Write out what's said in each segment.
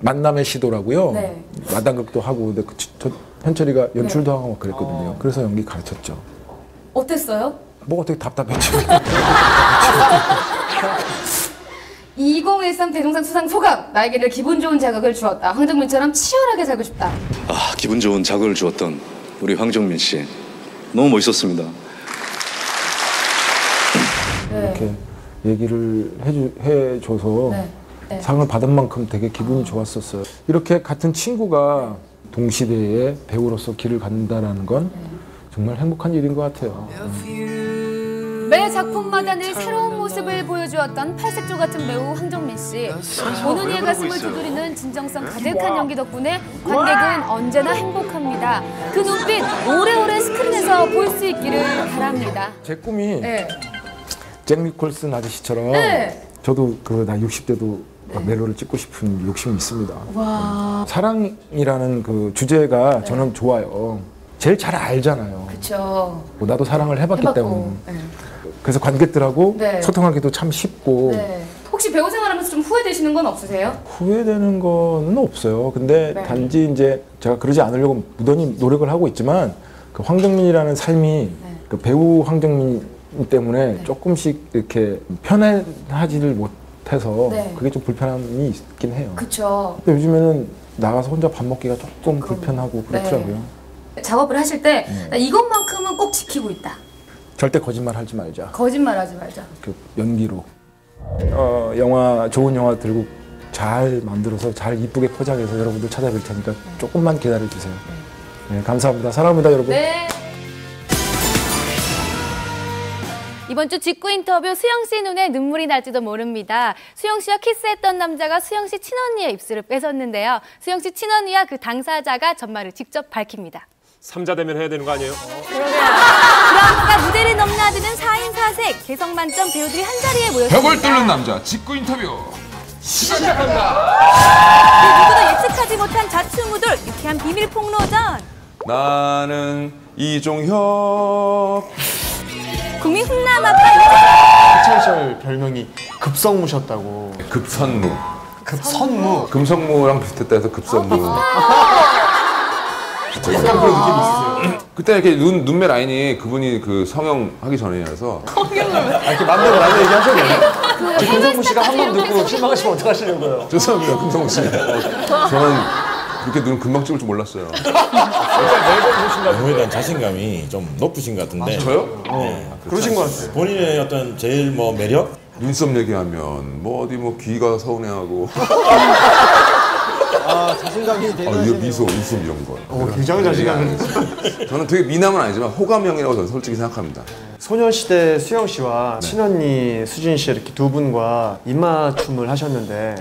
만남의 시도라고요. 네. 마당극도 하고 근데 그, 저, 현철이가 연출도 하고 막 그랬거든요. 그래서 연기 가르쳤죠. 어땠어요? 뭐 어떻게 답답했죠. 2013 대종상 수상 소감 나에게는 기분 좋은 자극을 주었다. 황정민처럼 치열하게 살고 싶다. 아, 기분 좋은 자극을 주었던 우리 황정민 씨. 너무 멋있었습니다. 네. 이렇게 얘기를 해주, 해줘서 네. 네. 상을 받은 만큼 되게 기분이 좋았었어요. 이렇게 같은 친구가 동시대에 배우로서 길을 간다라는 건 정말 행복한 일인 것 같아요. 매 작품마다 늘 새로운 모습을 보여주었던 팔색조 같은 배우 황정민 씨. 보는 이의 가슴을 두드리는 진정성 가득한 연기 덕분에 관객은 언제나 행복합니다. 그 눈빛 오래오래 스크린에서 볼 수 있기를 바랍니다. 제 꿈이 네. 잭 니콜슨 아저씨처럼 네. 저도 그 나 60대도 멜로를 찍고 싶은 욕심이 있습니다. 와, 사랑이라는 그 주제가 저는 좋아요. 제일 잘 알잖아요. 뭐 나도 사랑을 해봤기 때문에. 해봤고. 네. 그래서 관객들하고 네. 소통하기도 참 쉽고 네. 혹시 배우 생활하면서 좀 후회되시는 건 없으세요? 후회되는 거는 없어요. 근데 네. 단지 이제 제가 그러지 않으려고 무던히 노력을 하고 있지만 그 황정민이라는 삶이 네. 그 배우 황정민 때문에 조금씩 이렇게 편안하지를 못 해서 네. 그게 좀 불편함이 있긴 해요. 그쵸. 근데 요즘에는 나가서 혼자 밥 먹기가 조금 불편하고 네. 그렇더라고요. 작업을 하실 때 네. 나 이것만큼은 꼭 지키고 있다. 절대 거짓말 하지 말자. 거짓말 하지 말자. 그 연기로 어, 영화 좋은 영화 들고 잘 만들어서 잘 이쁘게 포장해서 여러분들 찾아뵐 테니까 조금만 기다려 주세요. 네, 감사합니다. 사랑합니다, 여러분. 네. 이번 주 직구 인터뷰 수영 씨 눈에 눈물이 날지도 모릅니다. 수영 씨와 키스했던 남자가 수영 씨 친언니의 입술을 뺏었는데요. 수영 씨 친언니와 그 당사자가 전말을 직접 밝힙니다. 삼자 되면 해야 되는 거 아니에요? 드라마가 무대를 넘나드는 4인 4색 개성 만점 배우들이 한 자리에 모였습니다. 벽을 뚫는 남자 직구 인터뷰 그 누구도 예측하지 못한 자충우돌 유쾌한 비밀 폭로전 나는 이종혁 국민 훈남 아빠 한철 별명이 급성무셨다고. 급선무 급선무. 금성무랑 비슷했다 해서 급선무 약간 그런 느낌이 있으세요. 그때 이렇게 눈, 눈매 라인이 그분이 그 성형 하기 전이라서 아, 이렇게 맘대로 나도 얘기하셔도 돼요. 금성무 씨가 한 번 듣고 실망하시면 어떡하시려고요. 죄송합니다 금성무 씨 저는 그렇게 눈 금방 찍을 줄 몰랐어요. 배우에 대한 자신감이 좀 높으신 것 같은데. 저요? 그러신 것 같아요. 본인의 어떤 제일 뭐 매력? 눈썹 얘기하면 뭐 어디 뭐 귀가 서운해하고. 아, 자신감이 아, 이거 미소 웃음 이런 거. 어, 굉장히 자신감이 저는 되게 미남은 아니지만 호감형이라고 저는 솔직히 생각합니다. 소녀시대 수영 씨와 친언니 수진 씨 이렇게 두 분과 입맞춤을 하셨는데.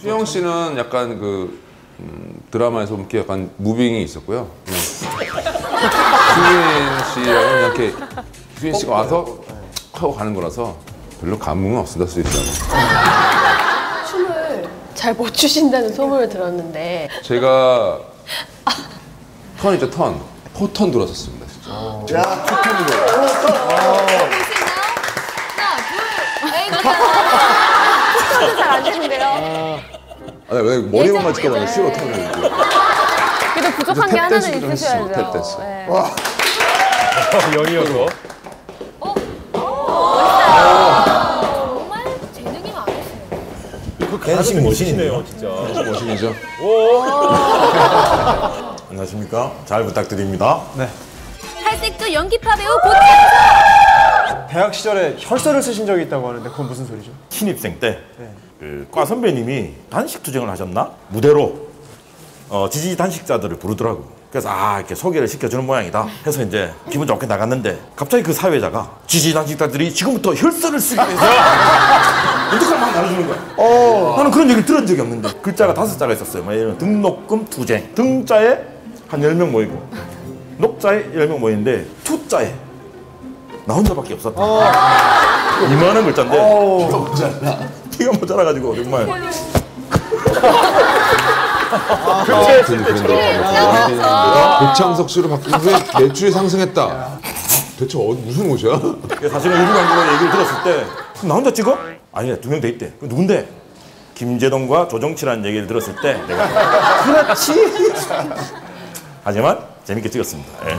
수영 씨는 약간 그 음, 드라마에서 이렇게 약간 무빙이 있었고요. 그냥 수인 씨랑 이렇게 수인 씨가 와서 하고 가는 거라서 별로 감흥은 없습니다, 수인 씨는. 춤을 잘 못 추신다는 소문을 들었는데 제가 턴 있죠, 턴. 포턴 들었었습니다, 진짜. 볼수 있나요? 하나, 둘, 에이, 잘안 되는데요. 아, 왜 머리만 찍어다가 싫어, 턴을. 그래도 부족한 게탭 하나는 있으셔야죠. 댄스. 네. 연이어서 정말 재능이 많으시네요. 댄싱 머신이네요. 진짜. 머신이죠. 안녕하십니까? 잘 부탁드립니다. 탈색조 연기파 배우 고창석 대학 시절에 혈서를 쓰신 적이 있다고 하는데 그건 무슨 소리죠? 신입생 때, 그, 과 선배님이 단식 투쟁을 하셨나? 무대로, 어, 지지 단식자들을 부르더라고. 그래서, 아, 이렇게 소개를 시켜주는 모양이다. 해서 이제 기분 좋게 나갔는데, 갑자기 그 사회자가 지지 단식자들이 지금부터 혈서를 쓰게 해서, 어떡하면 막 나눠주는 거야. 나는 그런 얘기를 들은 적이 없는데. 글자가 다섯 자가 있었어요. 뭐 예를 들면 등록금 투쟁. 등자에 한 열 명 모이고, 녹자에 열 명 모이는데, 투자에 나 혼자밖에 없었다. 이만한 글자인데 피가 모자라. 피가 모자라가지고 정말 백창석 씨로 바뀐 후에 매출이 상승했다. 대체 어, 무슨 옷이야? 사실은 일부 관계가 얘기를 들었을 때나 혼자 찍어? 아니야 두 명 돼 있대. 그 누군데? 김재동과 조정치라는 얘기를 들었을 때 내가 그렇지 하지만 재밌게 찍었습니다. 예.